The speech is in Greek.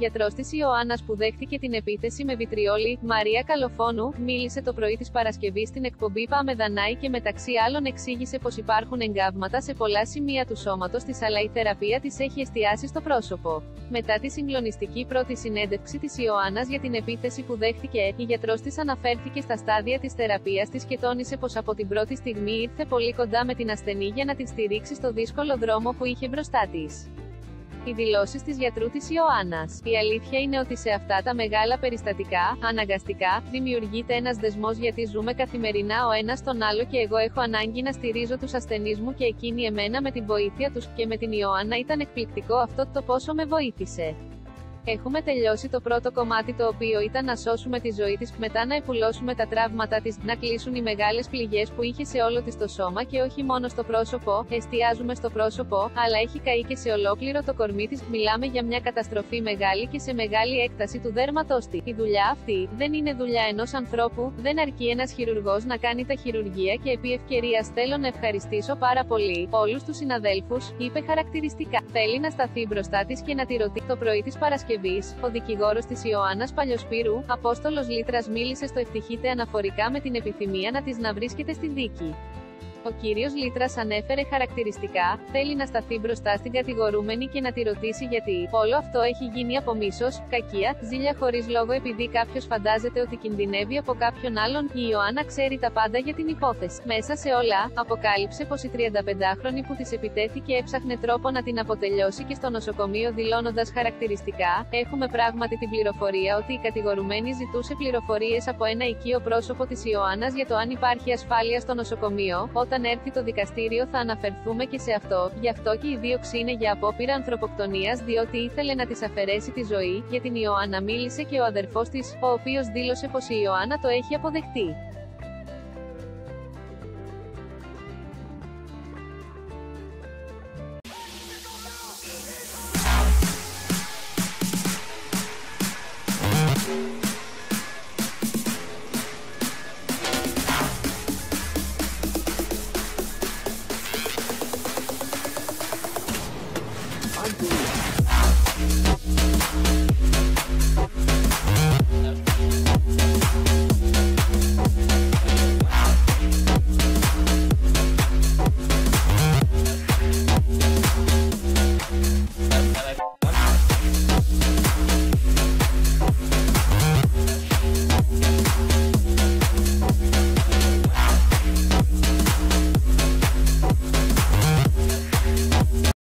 γιατρός της Ιωάννας που δέχτηκε την επίθεση με βιτριόλη, Μαρία Καλοφόνου, μίλησε το πρωί της Παρασκευής στην εκπομπή Πάμε Δανάη και μεταξύ άλλων εξήγησε πως υπάρχουν εγκάβματα σε πολλά σημεία του σώματος της αλλά η θεραπεία της έχει εστιάσει στο πρόσωπο. Μετά τη συγκλονιστική πρώτη συνέντευξη της Ιωάννας για την επίθεση που δέχτηκε, η γιατρός της αναφέρθηκε στα στάδια της θεραπείας της και τόνισε πως από την πρώτη στιγμή ήρθε πολύ κοντά με την ασθενή για να τη στηρίξει στο δύσκολο δρόμο που είχε μπροστά της. Οι δηλώσεις της γιατρού της Ιωάννας. Η αλήθεια είναι ότι σε αυτά τα μεγάλα περιστατικά, αναγκαστικά, δημιουργείται ένας δεσμός γιατί ζούμε καθημερινά ο ένας τον άλλο και εγώ έχω ανάγκη να στηρίζω τους ασθενείς μου και εκείνοι εμένα με την βοήθεια τους, και με την Ιωάννα ήταν εκπληκτικό αυτό το πόσο με βοήθησε. Έχουμε τελειώσει το πρώτο κομμάτι το οποίο ήταν να σώσουμε τη ζωή της, μετά να επουλώσουμε τα τραύματα της, να κλείσουν οι μεγάλες πληγές που είχε σε όλο της το σώμα και όχι μόνο στο πρόσωπο, εστιάζουμε στο πρόσωπο, αλλά έχει καεί και σε ολόκληρο το κορμί της, μιλάμε για μια καταστροφή μεγάλη και σε μεγάλη έκταση του δέρματός της. Η δουλειά αυτή, δεν είναι δουλειά ενός ανθρώπου, δεν αρκεί ένας χειρουργός να κάνει τα χειρουργία και επί ευκαιρίας θέλω να ευχαριστήσω πάρα πολύ, όλους τους συναδέλφους, είπε χαρακτηριστικά. Θέλει να σταθεί μπροστά της και να τη ρωτήσει το πρωί της Παρασκευής ο δικηγόρος της Ιωάννας Παλιοσπύρου, Απόστολος Λίτρας μίλησε στο Ευτυχείτε αναφορικά με την επιθυμία να της να βρίσκεται στη δίκη. Ο κύριος Λίτρας ανέφερε χαρακτηριστικά, θέλει να σταθεί μπροστά στην κατηγορούμενη και να τη ρωτήσει γιατί. Όλο αυτό έχει γίνει από μίσος, κακία, ζήλια χωρίς λόγο επειδή κάποιος φαντάζεται ότι κινδυνεύει από κάποιον άλλον. Η Ιωάννα ξέρει τα πάντα για την υπόθεση. Μέσα σε όλα, αποκάλυψε πως η 35χρονη που της επιτέθηκε έψαχνε τρόπο να την αποτελειώσει και στο νοσοκομείο δηλώνοντας χαρακτηριστικά, έχουμε πράγματι την πληροφορία ότι η κατηγορουμένη ζητούσε πληροφορίες από ένα οικείο πρόσωπο της Ιωάννας για το αν υπάρχει ασφάλεια στο νοσοκομείο, όταν έρθει το δικαστήριο θα αναφερθούμε και σε αυτό, γι' αυτό και η δίωξη είναι για απόπειρα ανθρωποκτονίας διότι ήθελε να της αφαιρέσει τη ζωή, για την Ιωάννα μίλησε και ο αδερφός της, ο οποίος δήλωσε πως η Ιωάννα το έχει αποδεχτεί. I'm doing it.